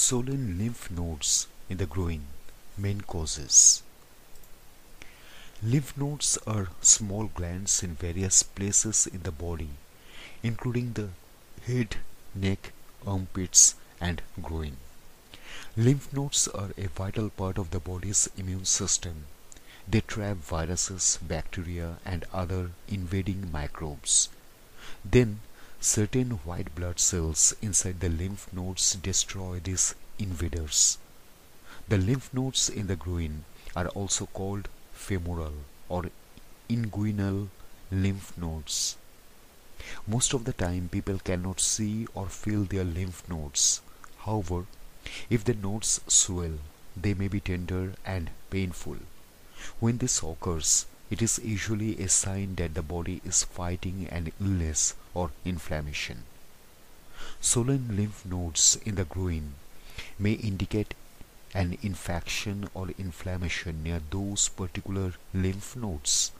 Swollen lymph nodes in the groin. Main causes. Lymph nodes are small glands in various places in the body, including the head, neck, armpits, and groin. Lymph nodes are a vital part of the body's immune system. They trap viruses, bacteria, and other invading microbes. Then Certain white blood cells inside the lymph nodes destroy these invaders. The lymph nodes in the groin are also called femoral or inguinal lymph nodes. Most of the time people cannot see or feel their lymph nodes. However, if the nodes swell, they may be tender and painful. When this occurs, it is usually a sign that the body is fighting an illness or inflammation. Swollen lymph nodes in the groin may indicate an infection or inflammation near those particular lymph nodes.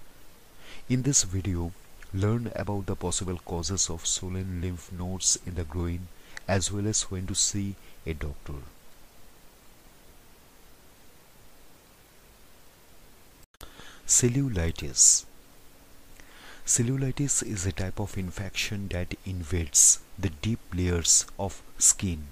In this video, learn about the possible causes of swollen lymph nodes in the groin as well as when to see a doctor. Cellulitis Cellulitis is a type of infection that invades the deep layers of skin.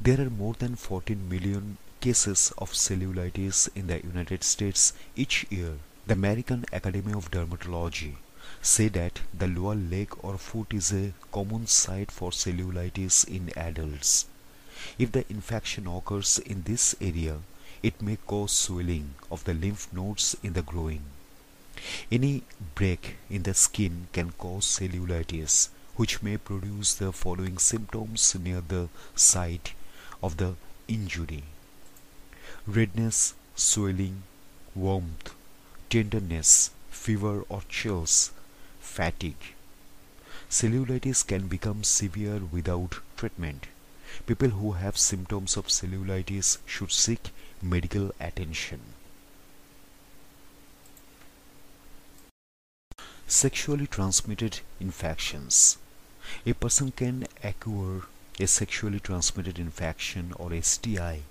There are more than 14 million cases of cellulitis in the United States each year. The American Academy of Dermatology say that the lower leg or foot is a common site for cellulitis in adults. If the infection occurs in this area, it may cause swelling of the lymph nodes in the groin. Any break in the skin can cause cellulitis, which may produce the following symptoms near the site of the injury redness, swelling, warmth, tenderness, fever or chills, fatigue. Cellulitis can become severe without treatment. People who have symptoms of cellulitis should seek medical attention. Sexually transmitted infections. A person can acquire a sexually transmitted infection or STI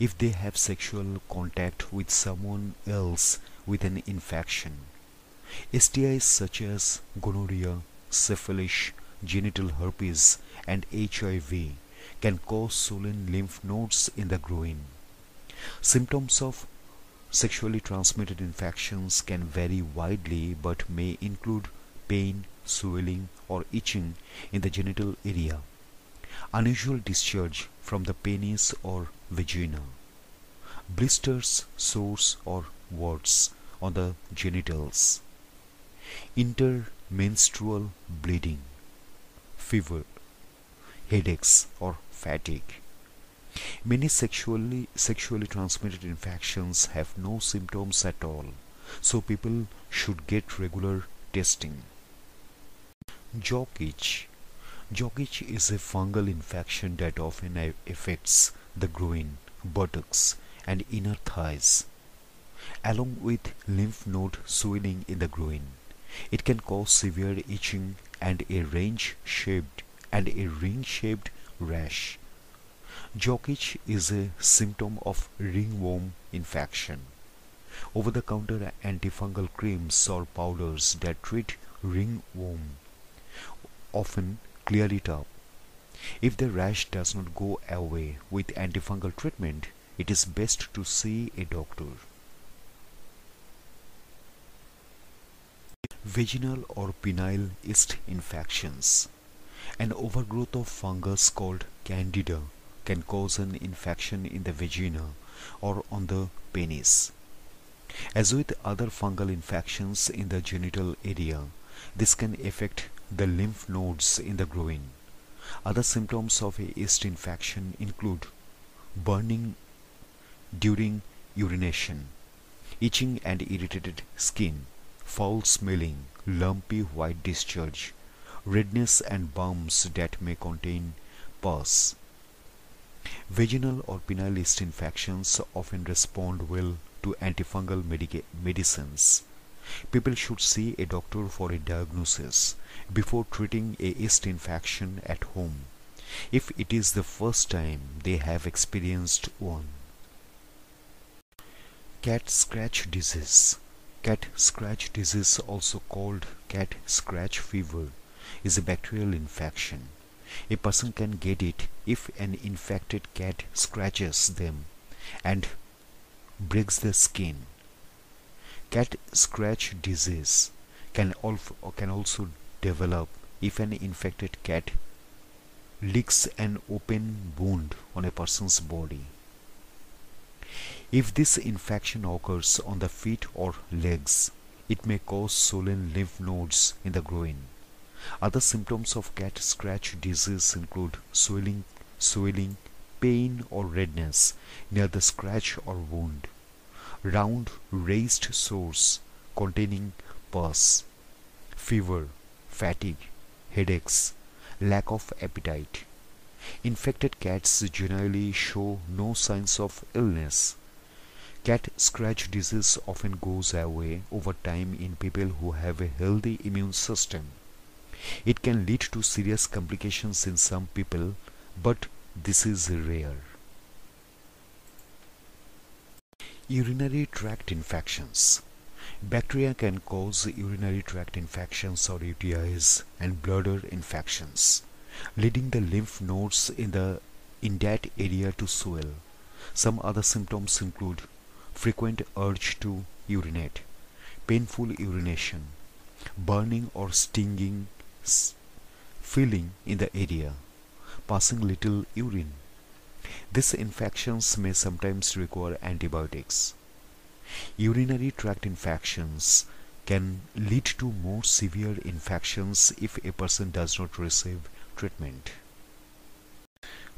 if they have sexual contact with someone else with an infection. STIs such as gonorrhea, syphilis, genital herpes, and HIV can cause swollen lymph nodes in the groin. Symptoms of sexually transmitted infections can vary widely but may include pain, swelling, or itching in the genital area, unusual discharge from the penis or vagina, blisters, sores, or warts on the genitals, intermenstrual bleeding, fever, headaches, or fatigue. Many sexually sexually transmitted infections have no symptoms at all, so people should get regular testing. Jock itch. Jock itch is a fungal infection that often affects the groin, buttocks, and inner thighs, along with lymph node swelling in the groin. It can cause severe itching and a range-shaped and a ring-shaped rash. Jock itch is a symptom of ringworm infection. Over-the-counter antifungal creams or powders that treat ringworm often clear it up. If the rash does not go away with antifungal treatment, it is best to see a doctor. Vaginal or penile yeast infections. An overgrowth of fungus called candida can cause an infection in the vagina or on the penis. As with other fungal infections in the genital area, this can affect the lymph nodes in the groin. Other symptoms of a yeast infection include burning during urination, itching and irritated skin, foul smelling, lumpy white discharge, redness and bumps that may contain pus, Vaginal or penile yeast infections often respond well to antifungal medicines. People should see a doctor for a diagnosis before treating a yeast infection at home. if it is the first time they have experienced one. Cat scratch disease. Cat scratch disease, also called cat scratch fever, is a bacterial infection. A person can get it if an infected cat scratches them and breaks the skin. Cat scratch disease can, can also develop if an infected cat licks an open wound on a person's body. If this infection occurs on the feet or legs, it may cause swollen lymph nodes in the groin. Other symptoms of cat scratch disease include swelling, swelling, pain or redness near the scratch or wound, round raised sores containing pus, fever, fatigue, headaches, lack of appetite. Infected cats generally show no signs of illness. Cat scratch disease often goes away over time in people who have a healthy immune system. It can lead to serious complications in some people, but this is rare. Urinary tract infections. Bacteria can cause urinary tract infections or UTIs and bladder infections, leading the lymph nodes in the in that area to swell. Some other symptoms include frequent urge to urinate, painful urination, burning or stinging feeling in the area, passing little urine. These infections may sometimes require antibiotics. Urinary tract infections can lead to more severe infections if a person does not receive treatment.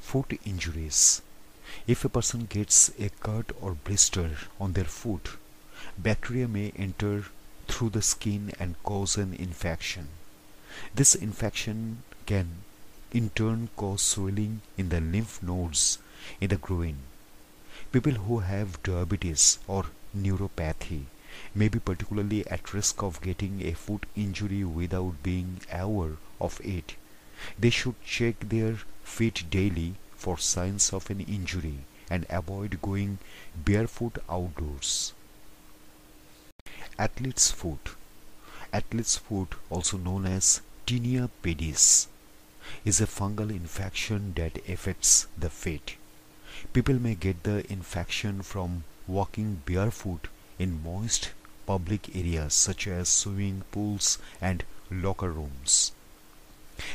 Foot injuries if a person gets a cut or blister on their foot, bacteria may enter through the skin and cause an infection. This infection can in turn cause swelling in the lymph nodes in the groin. People who have diabetes or neuropathy may be particularly at risk of getting a foot injury without being aware of it. They should check their feet daily for signs of an injury and avoid going barefoot outdoors. Athlete's foot. Athlete's foot, also known as tinea pedis, is a fungal infection that affects the feet. People may get the infection from walking barefoot in moist public areas such as swimming pools and locker rooms.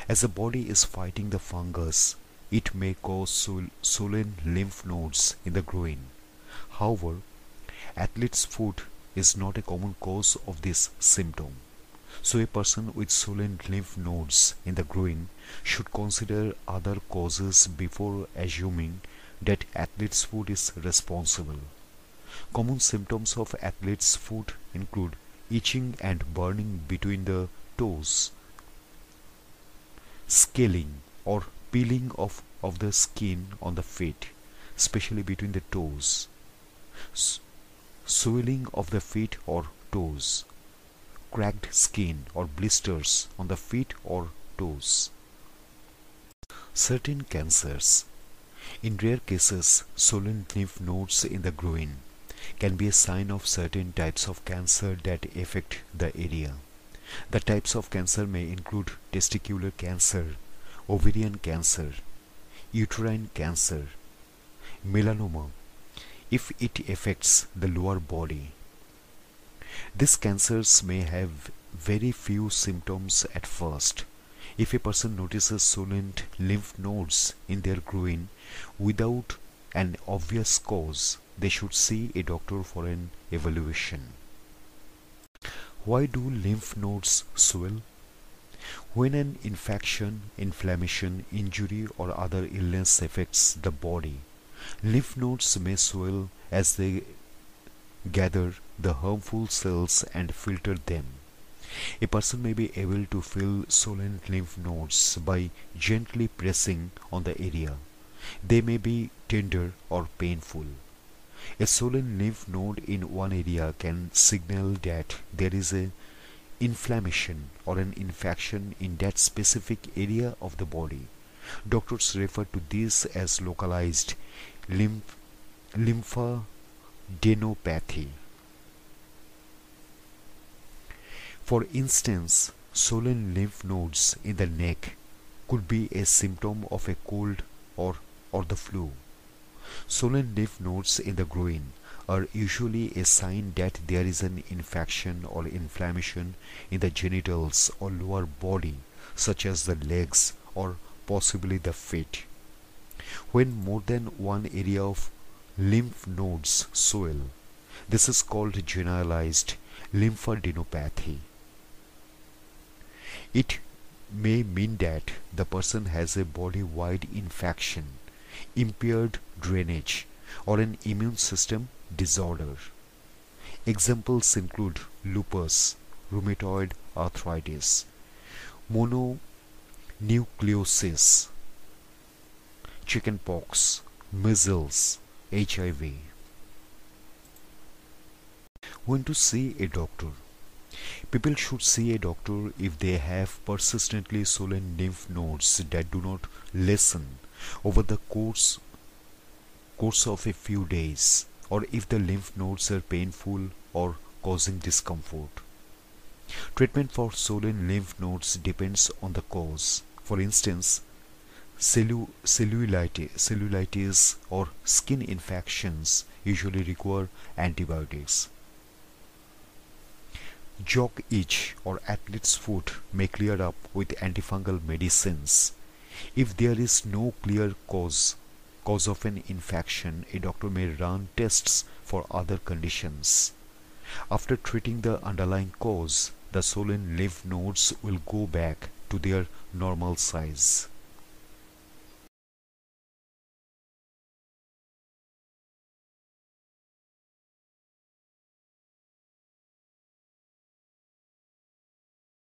As the body is fighting the fungus, it may cause swollen lymph nodes in the groin. However, athlete's foot is not a common cause of this symptom. So a person with swollen lymph nodes in the groin should consider other causes before assuming that athlete's foot is responsible. Common symptoms of athlete's foot include itching and burning between the toes, scaling or peeling off of the skin on the feet, especially between the toes, swelling of the feet or toes, cracked skin or blisters on the feet or toes. Certain cancers. In rare cases, swollen lymph nodes in the groin can be a sign of certain types of cancer that affect the area. The types of cancer may include testicular cancer, ovarian cancer, uterine cancer, melanoma, if it affects the lower body. These cancers may have very few symptoms at first. If a person notices swollen lymph nodes in their groin without an obvious cause, they should see a doctor for an evaluation. Why do lymph nodes swell? When an infection, inflammation, injury or other illness affects the body, lymph nodes may swell as they gather the harmful cells and filter them. A person may be able to feel swollen lymph nodes by gently pressing on the area. They may be tender or painful. A swollen lymph node in one area can signal that there is an inflammation or an infection in that specific area of the body. Doctors refer to this as localized lymph lymphadenopathy. For instance, swollen lymph nodes in the neck could be a symptom of a cold or, or the flu. Swollen lymph nodes in the groin are usually a sign that there is an infection or inflammation in the genitals or lower body such as the legs or possibly the feet. When more than one area of lymph nodes swell, this is called generalized lymphadenopathy. It may mean that the person has a body-wide infection, impaired drainage, or an immune system disorder. Examples include lupus, rheumatoid arthritis, mononucleosis, chickenpox, measles, HIV. When to see a doctor? People should see a doctor if they have persistently swollen lymph nodes that do not lessen over the course course of a few days or if the lymph nodes are painful or causing discomfort. Treatment for swollen lymph nodes depends on the cause. For instance, cellu cellulitis, cellulitis or skin infections usually require antibiotics. Jock itch or athlete's foot may clear up with antifungal medicines. If there is no clear cause cause of an infection, a doctor may run tests for other conditions. After treating the underlying cause, the swollen lymph nodes will go back to their normal size.